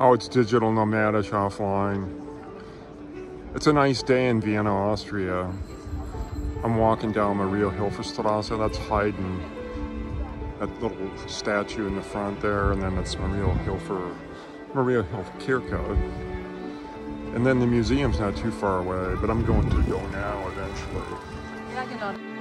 Oh, it's digital nomadish offline. It's a nice day in Vienna, Austria. I'm walking down Mariahilferstrasse. That's Haydn. That little statue in the front there, and then it's Maria Hilfer, Mariahilferkirche. And then the museum's not too far away, but I'm going to go now eventually.